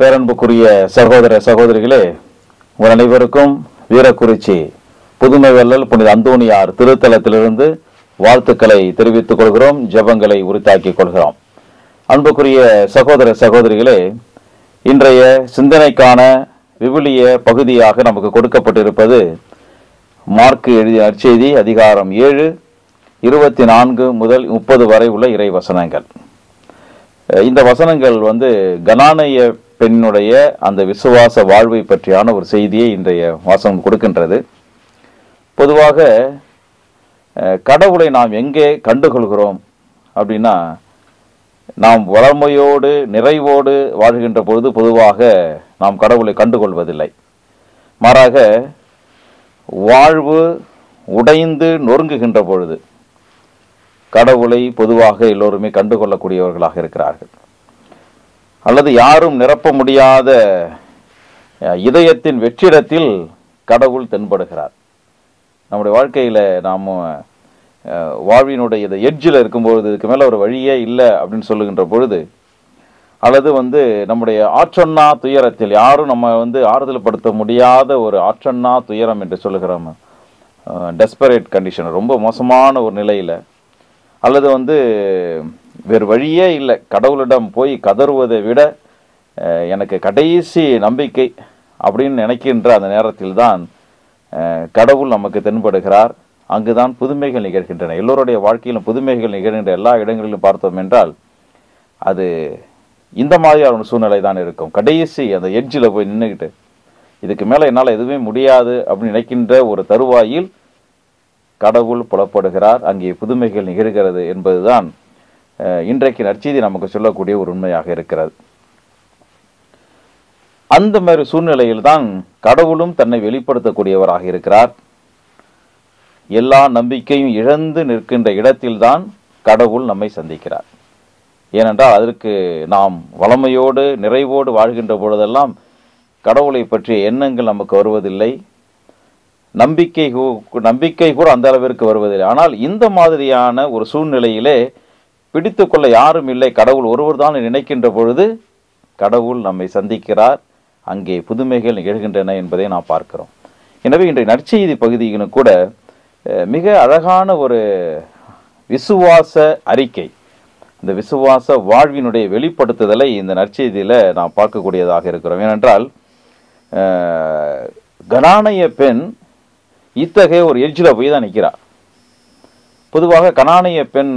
பேரன்புக்குரிய சகோதர சகோதரிகளே உங்கள் அனைவருக்கும் வீரக்குறிச்சி புதுமை வள்ளல் புனித அந்தோணியார் திருத்தலத்திலிருந்து வாழ்த்துக்களை தெரிவித்துக் கொள்கிறோம் ஜெபங்களை உரித்தாக்கிக் கொள்கிறோம். அன்புக்குரிய சகோதர சகோதரிகளே இன்றைய சிந்தனைக்கான விவிலிய பகுதியாக நமக்கு கொடுக்கப்பட்டிருப்பது மார்க்கு எழுதிய நற்செய்தி அதிகாரம் ஏழு இருபத்தி நான்கு முதல் முப்பது வரை உள்ள இறை வசனங்கள் இந்த வசனங்கள் வந்து கனானைய பெண்ணுடைய அந்த விசுவாச வாழ்வை பற்றியான ஒரு செய்தியை இன்றைய வாசகம் கொடுக்கின்றது. பொதுவாக கடவுளை நாம் எங்கே கண்டுகொள்கிறோம் அப்படின்னா நாம் வளமையோடு நிறைவோடு வாழ்கின்ற பொழுது பொதுவாக நாம் கடவுளை கண்டுகொள்வதில்லை. மாறாக வாழ்வு உடைந்து நொறுங்குகின்ற பொழுது கடவுளை பொதுவாக எல்லோருமே கண்டுகொள்ளக்கூடியவர்களாக இருக்கிறார்கள். அல்லது யாரும் நிரப்ப முடியாத இதயத்தின் வெற்றிடத்தில் கடவுள் தென்படுகிறார். நம்முடைய வாழ்க்கையில் நாம் வாழ்வினுடைய இதை எட்ஜில் இருக்கும்பொழுது இதுக்கு மேலே ஒரு வழியே இல்லை அப்படின்னு சொல்லுகின்ற பொழுது அல்லது வந்து நம்முடைய ஆற்றொன்னா துயரத்தில் யாரும் நம்ம வந்து ஆறுதல் படுத்த முடியாத ஒரு ஆற்றொன்னா துயரம் என்று சொல்லுகிறோம். டெஸ்பரேட் கண்டிஷன் ரொம்ப மோசமான ஒரு நிலையில். அல்லது வந்து வேறு வழியே இல்லை. கடவுளிடம் போய் கதறுவதை விட எனக்கு கடைசி நம்பிக்கை அப்படின்னு நினைக்கின்ற அந்த நேரத்தில் தான் கடவுள் நமக்கு தென்படுகிறார். அங்குதான் புதுமைகள் நிகழ்கின்றன. எல்லோருடைய வாழ்க்கையிலும் புதுமைகள் நிகழ்கின்ற எல்லா இடங்களிலும் பார்த்தோம் என்றால் அது இந்த மாதிரியான ஒரு சூழ்நிலை தான் இருக்கும். கடைசி அந்த எட்ஜில் போய் நின்றுக்கிட்டு இதுக்கு மேலே என்னால் எதுவுமே முடியாது அப்படின்னு நினைக்கின்ற ஒரு தருவாயில் கடவுள் புலப்படுகிறார். அங்கே புதுமைகள் நிகழ்கிறது என்பதுதான் இன்றைக்கு நற்செய்தி நமக்கு சொல்லக்கூடிய ஒரு உண்மையாக இருக்கிறது. அந்த மாதிரி சூழ்நிலையில் தான் கடவுளும் தன்னை வெளிப்படுத்தக்கூடியவராக இருக்கிறார். எல்லா நம்பிக்கையும் இழந்து நிற்கின்ற இடத்தில்தான் கடவுள் நம்மை சந்திக்கிறார். ஏனென்றால் அதற்கு நாம் வளமையோடு நிறைவோடு வாழ்கின்ற பொழுதெல்லாம் கடவுளை பற்றிய எண்ணங்கள் நமக்கு வருவதில்லை. நம்பிக்கை நம்பிக்கை கூட அந்த அளவிற்கு வருவதில்லை. ஆனால் இந்த மாதிரியான ஒரு சூழ்நிலையிலே பிடித்து கொள்ள யாரும் இல்லை. கடவுள் ஒருவர் தான் நினைக்கின்ற பொழுது கடவுள் நம்மை சந்திக்கிறார். அங்கே புதுமைகள் நிகழ்கின்றன என்பதை நாம் பார்க்கிறோம். எனவே இன்றைய நற்செய்தி பகுதியிலும் கூட மிக அழகான ஒரு விசுவாச அறிக்கை இந்த விசுவாச வாழ்வினுடைய வெளிப்படுத்துதலை இந்த நற்செய்தியில் நாம் பார்க்கக்கூடியதாக இருக்கிறோம். ஏனென்றால் கனானைய பெண் இத்தகைய ஒரு எஜ்ஜில் போய் தான் நிற்கிறார் பொதுவாக கனானிய பெண்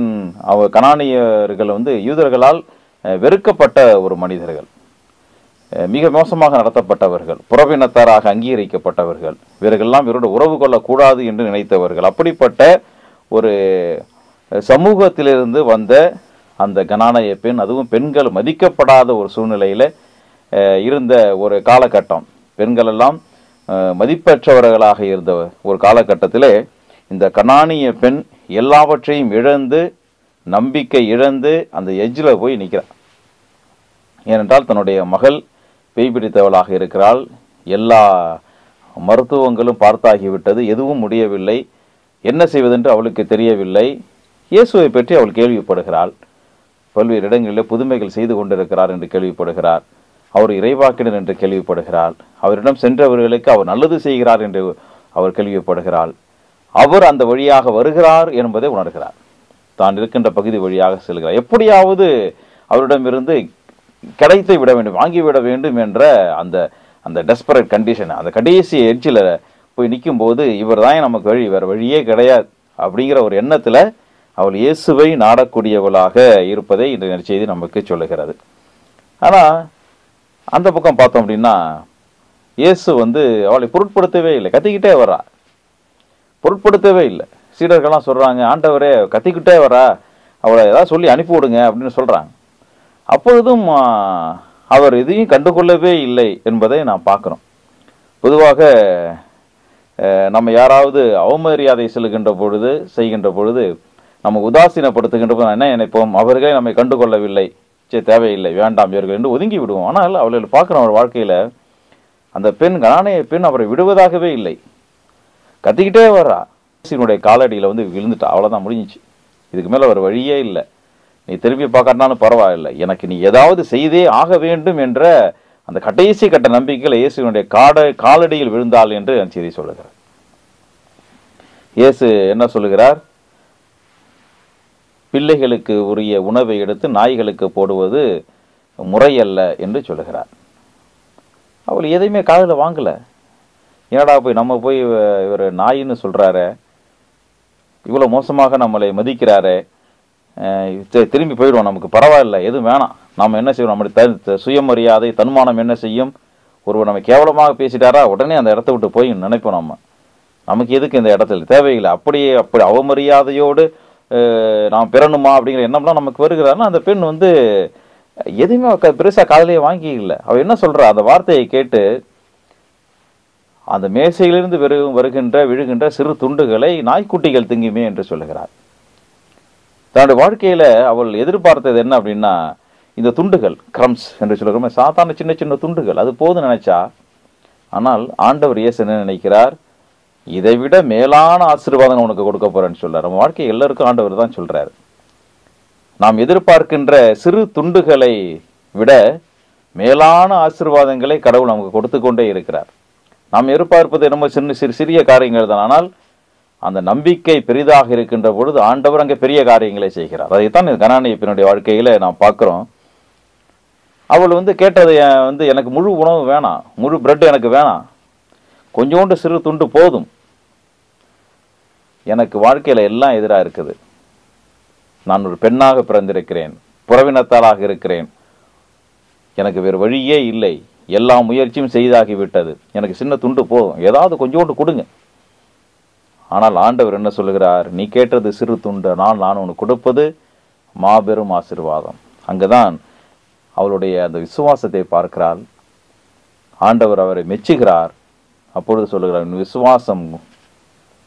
அவ கனானியர்கள் வந்து யூதர்களால் வெறுக்கப்பட்ட ஒரு மனிதர்கள். மிக மோசமாக நடத்தப்பட்டவர்கள் புறவினத்தாராக அங்கீகரிக்கப்பட்டவர்கள். இவர்களெல்லாம் இவரோட உறவு கொள்ளக்கூடாது என்று நினைத்தவர்கள். அப்படிப்பட்ட ஒரு சமூகத்திலிருந்து வந்த அந்த கணானய பெண் அதுவும் பெண்கள் மதிக்கப்படாத ஒரு சூழ்நிலையில் இருந்த ஒரு காலகட்டம். பெண்கள் எல்லாம் மதிப்பற்றவர்களாக இருந்த ஒரு காலகட்டத்தில் இந்த கனானிய பெண் எல்லாவற்றையும் இழந்து நம்பிக்கை இழந்து அந்த எஜ்ஜில் போய் நிற்கிறார் ஏனென்றால் தன்னுடைய மகள் பேய் பிடித்தவளாக இருக்கிறாள். எல்லா மருத்துவங்களும் பார்த்தாகிவிட்டது. எதுவும் முடியவில்லை. என்ன செய்வதென்று அவளுக்கு தெரியவில்லை. இயேசுவை பற்றி அவள் கேள்விப்படுகிறாள். பல்வேறு இடங்களில் புதுமைகள் செய்து கொண்டிருக்கிறார் என்று கேள்விப்படுகிறார். அவர் இறைவாக்கினர் என்று கேள்விப்படுகிறாள். அவரிடம் சென்றவர்களுக்கு அவர் நல்லது செய்கிறார் என்று அவர் கேள்விப்படுகிறாள். அவர் அந்த வழியாக வருகிறார் என்பதை உணர்கிறார். தான் இருக்கின்ற பகுதி வழியாக செல்கிறார். எப்படியாவது அவரிடமிருந்து கிடைத்து விட வேண்டும் வாங்கிவிட வேண்டும் என்ற அந்த அந்த டெஸ்பரேட் கண்டிஷன் அந்த கடைசி எட்ஜில் போய் நிற்கும்போது இவர் தான் நமக்கு வழி வேறு வழியே கிடையாது அப்படிங்கிற ஒரு எண்ணத்தில் அவள் இயேசுவை நாடக்கூடியவளாக இருப்பதை இந்த நற்செய்தி நமக்கு சொல்லுகிறது. ஆனால் அந்த பக்கம் பார்த்தோம் அப்படின்னா இயேசு வந்து அவளை பொருட்படுத்தவே இல்லை கத்திக்கிட்டே வர்றா. பொருட்படுத்தவே இல்லை. சீடர்கள்லாம் சொல்கிறாங்க ஆண்டவரே கத்திக்கிட்டே வரா. அவளை ஏதாவது சொல்லி அனுப்பி விடுங்க அப்படின்னு சொல்கிறாங்க அப்பொழுதும் அவர் எதையும் கண்டுகொள்ளவே இல்லை என்பதை நாம் பார்க்குறோம். பொதுவாக நம்ம யாராவது அவமரியாதை செல்கின்ற பொழுது செய்கின்ற பொழுது நம்ம உதாசீனப்படுத்துகின்ற போது என்ன நினைப்போம்? அவர்களே நம்மை கண்டுகொள்ளவில்லை. சரி தேவையில்லை வேண்டாம் இவர்கள் என்று ஒதுங்கி விடுவோம். ஆனால் அவர்கள் பார்க்குறோம் அவர் வாழ்க்கையில் அந்த பெண் கணானைய பெண் அவரை விடுவதாகவே இல்லை. கத்திக்கிட்டே வர்றா. இயேசுவினுடைய காலடியில் வந்து விழுந்துட்டா. அவ்வளோதான் முடிஞ்சிச்சு. இதுக்கு மேலே ஒரு வழியே இல்லை. நீ திரும்பி பார்க்கறனாலும் பரவாயில்லை. எனக்கு நீ ஏதாவது செய்தே ஆக வேண்டும் என்ற அந்த கடைசி கட்ட நம்பிக்கையில் இயேசுவினுடைய காட காலடியில் விழுந்தாள் என்று செய்தி சொல்லுகிறார். இயேசு என்ன சொல்லுகிறார்? பிள்ளைகளுக்கு உரிய உணவை எடுத்து நாய்களுக்கு போடுவது முறையல்ல என்று சொல்லுகிறார். அவள் எதையுமே காதில் வாங்கலை. ஏடா போய் நம்ம போய் இவர் நாயின்னு சொல்கிறாரு இவ்வளோ மோசமாக நம்மளை மதிக்கிறாரு. திரும்பி போயிடுவோம் நமக்கு. பரவாயில்ல எதுவும் வேணாம். நாம் என்ன செய்வோம்? நம்முடைய த- சுயமரியாதை தன்மானம் என்ன செய்யும்? ஒருவர் நம்ம கேவலமாக பேசிட்டாரா? உடனே அந்த இடத்த விட்டு போய் நினைப்போம் நம்ம. நமக்கு எதுக்கு இந்த இடத்துல? தேவையில்லை. அப்படியே அப்படி அவமரியாதையோடு நாம் பெறணுமா அப்படிங்கிற எண்ணம்லாம் நமக்கு வருகிறாருன்னா அந்த பெண் வந்து எதுவுமே பெருசாக காதலையே வாங்கிக்கல. அவள் என்ன சொல்கிறா அந்த வார்த்தையை கேட்டு அந்த மேசையிலிருந்து வெறு வருகின்ற விழுகின்ற சிறு துண்டுகளை நாய்க்குட்டிகள் திங்குமே என்று சொல்லுகிறார். தன்னுடைய வாழ்க்கையில் அவள் எதிர்பார்த்தது என்ன அப்படின்னா இந்த துண்டுகள் கிரம்ஸ் என்று சொல்லுகிறோம் சாதாரண சின்ன சின்ன துண்டுகள் அது போதும் நினைச்சா ஆனால் ஆண்டவர் இயேசு என்ன நினைக்கிறார்? இதை விட மேலான ஆசீர்வாதம் உனக்கு கொடுக்க போறேன்னு சொல்றார். நம்ம வாழ்க்கை எல்லாருக்கும் ஆண்டவர் தான் சொல்றாரு. நாம் எதிர்பார்க்கின்ற சிறு துண்டுகளை விட மேலான ஆசீர்வாதங்களை கடவுள் நமக்கு கொடுத்து கொண்டே இருக்கிறார். நாம் எதிர்பார்ப்பது என்னமோ சின்ன சிறு சிறிய காரியங்கள் தான். ஆனால் அந்த நம்பிக்கை பெரிதாக இருக்கின்ற பொழுது ஆண்டவர் அங்கே பெரிய காரியங்களை செய்கிறார். அதைத்தான் இந்த கனானிய பெண்ணுடைய வாழ்க்கையில நாம் பார்க்குறோம். அவள் வந்து கேட்டது வந்து எனக்கு முழு உணவு வேணாம் முழு பிரெட் எனக்கு வேணாம். கொஞ்சோண்டு சிறு துண்டு போதும். எனக்கு வாழ்க்கையில் எல்லாம் எதிராக இருக்குது. நான் ஒரு பெண்ணாக பிறந்திருக்கிறேன் புறவினத்தாளாக இருக்கிறேன். எனக்கு வேறு வழியே இல்லை. எல்லா முயற்சியும் செய்தாகி விட்டது எனக்கு சின்ன துண்டு போதும். ஏதாவது கொஞ்சோண்டு கொடுங்க. ஆனால் ஆண்டவர் என்ன சொல்லுகிறார்? நீ கேட்டது சிறு துண்டு நான் நான் உனக்கு கொடுப்பது மாபெரும் ஆசீர்வாதம். அங்குதான் அவளுடைய அந்த விசுவாசத்தை பார்க்கிறாள். ஆண்டவர் அவரை மெச்சுகிறார். அப்பொழுது சொல்லுகிறார் "உன் விசுவாசம்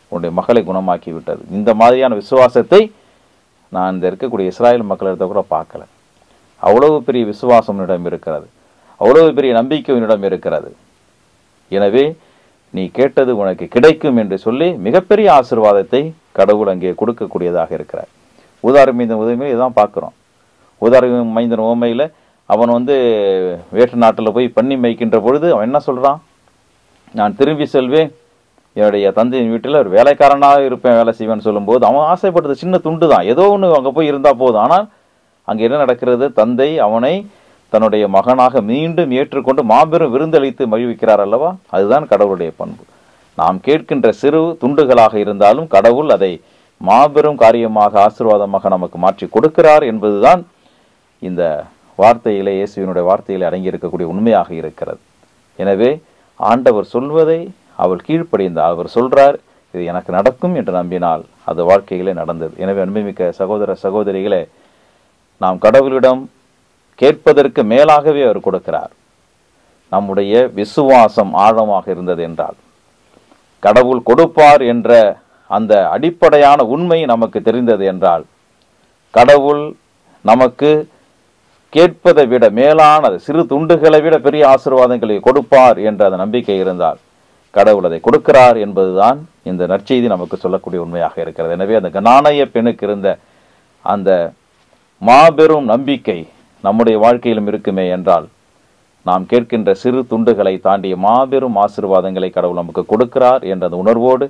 உன்னுடைய மகளை குணமாக்கி விட்டது இந்த மாதிரியான விசுவாசத்தை நான் இந்த இருக்கக்கூடிய இஸ்ராயல் மக்களிடத்தை கூட பார்க்கல. அவ்வளவு பெரிய விசுவாசம் என்னிடம் இருக்கிறது. அவ்வளவு பெரிய நம்பிக்கை உன்னிடம் இருக்கிறது. எனவே நீ கேட்டது உனக்கு கிடைக்கும் என்று சொல்லி மிகப்பெரிய ஆசீர்வாதத்தை கடவுள் அங்கே கொடுக்கக்கூடியதாக இருக்கிறார். உதாரணம் மைந்தன் உதவியில் இதான் பார்க்குறோம். உதாரணம் மைந்தன் உவமையில் அவன் வந்து வேற்று நாட்டில் போய் பண்ணி மேய்க்கின்ற பொழுது அவன் என்ன சொல்கிறான் நான் திரும்பி செல்வேன். என்னுடைய தந்தையின் வீட்டில் ஒரு வேலைக்காரனாக இருப்பேன் வேலை செய்வேன்னு சொல்லும்போது அவன் ஆசைப்பட்டது சின்ன துண்டு தான் ஏதோ ஒன்று அங்கே போய் இருந்தால் போதும். ஆனால் அங்கே என்ன நடக்கிறது? தந்தை அவனை தன்னுடைய மகனாக மீண்டும் ஏற்றுக்கொண்டு மாபெரும் விருந்தளித்து மகிழ்விக்கிறார் அல்லவா? அதுதான் கடவுளுடைய பண்பு. நாம் கேட்கின்ற சிறு துண்டுகளாக இருந்தாலும் கடவுள் அதை மாபெரும் காரியமாக ஆசீர்வாதமாக நமக்கு மாற்றி கொடுக்கிறார் என்பதுதான் இந்த வார்த்தையிலே இயேசுவினுடைய வார்த்தையிலே அடங்கியிருக்கக்கூடிய உண்மையாக இருக்கிறது. எனவே ஆண்டவர் சொல்வதை அவள் கீழ்ப்படிந்தார் அவர் சொல்றார் இது எனக்கு நடக்கும் என்று நம்பினால் அது வாழ்க்கையிலே நடந்தது. எனவே அன்புமிக்க சகோதர சகோதரிகளே நாம் கடவுளிடம் கேட்பதற்கு மேலாகவே அவர் கொடுக்கிறார். நம்முடைய விசுவாசம் ஆழமாக இருந்தது என்றால் கடவுள் கொடுப்பார் என்ற அந்த அடிப்படையான உண்மை நமக்கு தெரிந்தது என்றால் கடவுள் நமக்கு கேட்பதை விட மேலான சிறு துண்டுகளை விட பெரிய ஆசீர்வாதங்களை கொடுப்பார் என்ற அந்த நம்பிக்கை இருந்தால் கடவுள் அதை கொடுக்கிறார் என்பதுதான் இந்த நற்செய்தி நமக்கு சொல்லக்கூடிய உண்மையாக இருக்கிறது. எனவே அந்த கனானைய பெண்ணுக்கு இருந்த அந்த மாபெரும் நம்பிக்கை நம்முடைய வாழ்க்கையிலும் இருக்குமே என்றால் நாம் கேட்கின்ற சிறு துண்டுகளை தாண்டிய மாபெரும் ஆசீர்வாதங்களை கடவுள் நமக்கு கொடுக்கிறார் என்ற அந்த உணர்வோடு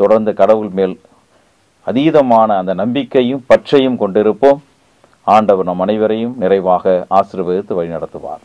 தொடர்ந்து கடவுள் மேல் அதீதமான அந்த நம்பிக்கையும் பற்றையும் கொண்டிருப்போம். ஆண்டவர் நம் அனைவரையும் நிறைவாக ஆசீர்வதித்து வழிநடத்துவார்.